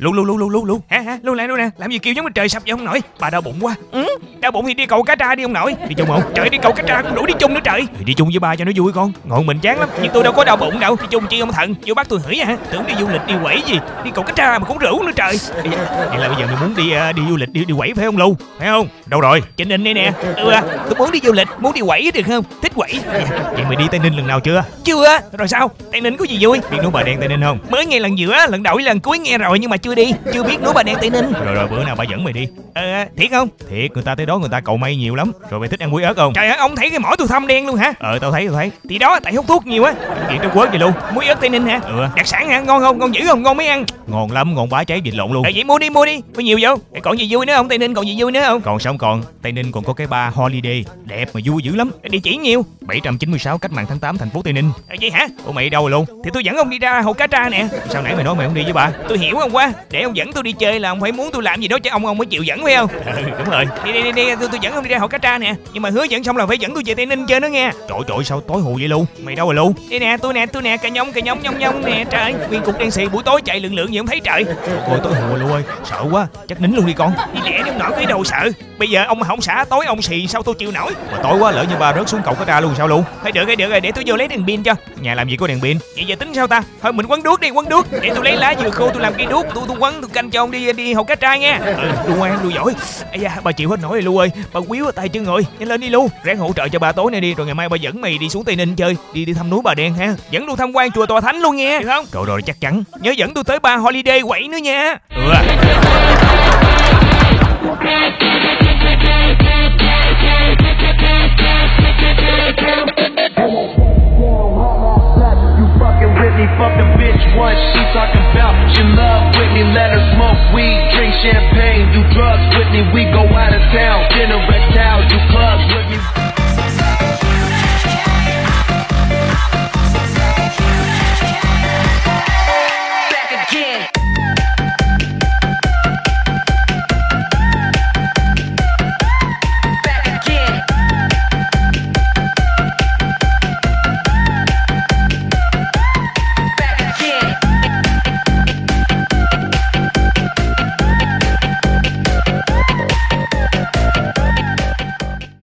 Lu lu lu lu lu lu. Hả hả? Lu nè lu nè. Làm gì kêu giống như trời sập vậy ông nội? Bà đau bụng quá. Ừ. Đau bụng thì đi cầu cá tra đi ông nội. Đi chung không? Trời đi cầu cá tra cũng đủ đi chung nữa trời. Thì đi chung với ba cho nó vui con. Ngọn mình chán lắm. Nhưng tôi đâu có đau bụng đâu. Đi chung chi ông thần. Vô bắt tôi hửi hả? Tưởng đi du lịch đi quẩy gì. Đi cầu cá tra mà cũng rượu nữa trời. Vậy là bây giờ mày muốn đi ờ, đi du lịch đi đi quẩy phải không Lu? Phải không? Đâu rồi? Trên Ninh đây nè. Ừ à, tôi muốn đi du lịch, muốn đi quẩy được không? Thích quẩy. Vậy mày đi Tây Ninh lần nào chưa? Chưa. Rồi sao? Tây Ninh có gì vui? Biết núi Bà Đen Tây Ninh không? Mới nghe lần giữa, lần đầu với lần cuối nghe rồi nhưng mà chưa đi. Chưa biết núi Bà Đen Tây Ninh. Rồi rồi bữa nào bà dẫn mày đi. Ờ, thiệt không? Thiệt, người ta tới đó người ta cầu may nhiều lắm. Rồi mày thích ăn muối ớt không? Trời ơi, ông thấy cái mỏ tôi thâm đen luôn hả? Ờ, tao thấy, tao thấy. Thì đó, tại hút thuốc nhiều á. Chuyện Trung Quốc vậy luôn. Muối ớt Tây Ninh hả? Ừ. Đặc sản hả? Ngon không? Ngon dữ không? Ngon mới ăn. Ngon lắm, ngon bá cháy vịt lộn luôn. Ờ, vậy mua đi, mua đi. Có nhiều vô. Còn gì vui nữa không? Tây Ninh còn gì vui nữa không? Còn sao không còn? Tây Ninh còn có cái bar Holiday, đẹp mà vui dữ lắm. Địa chỉ nhiêu? 796 cách mạng tháng 8 thành phố Tây Ninh. À, vậy hả? Ủa mày đâu rồi luôn? Thì tôi dẫn ông đi ra hồ cá tra nè. Sao nãy mày nói mày không đi với bà? Tôi hiểu ông quá. Để ông dẫn tôi đi chơi là ông phải muốn tôi làm gì đó cho ông ông mới chịu dẫn phải không? Ừ, đúng rồi. Đi đi đi, đi. Tôi, tôi dẫn ông đi ra hồ cá tra nè. Nhưng mà hứa dẫn xong là phải dẫn tôi về Tây Ninh chơi nữa nghe. Trời trời sao tối hù vậy luôn? Mày đâu rồi luôn? Đây nè, tôi nè, tôi nè, cà nhông cà nhông nhông nhông nè trời. Nguyên cục đen xì buổi tối chạy lượng lượng gì không thấy trời. Thôi tối hù luôn ơi. Sợ quá, chắc nín luôn đi con. Đi lẹ đi ông nội cái đầu sợ. Bây giờ ông mà không xả tối ông xì sao tôi chịu nổi. Mà tối quá lỡ như bà rớt xuống cầu cá tra luôn sao luôn? Thôi được rồi, được rồi, để tôi vô lấy đèn pin cho. Nhà làm gì có đèn pin? Vậy giờ tính sao ta? Thôi mình quấn đuốc đi, quấn đuốc. Để tôi lấy lá dừa khô tôi làm cây đuốc, tôi tôi quấn tôi canh cho ông đi đi hồ cá tra nha. Ừ, lu ngoan, lu giỏi. Ây da, bà chịu hết nổi rồi lu ơi. Bà quý quá tay chân rồi. Nhanh lên đi lu. Ráng hỗ trợ cho bà tối nay đi, rồi ngày mai bà dẫn mày đi xuống Tây Ninh chơi, đi đi thăm núi Bà Đen ha. Dẫn luôn tham quan chùa Tòa Thánh luôn nha. Được không? Rồi rồi chắc chắn. Nhớ dẫn tôi tới ba holiday quậy nữa nha. Ừ. once. She talking about she love with me, let her smoke weed, drink champagne, do drugs with me. We go out of town, generate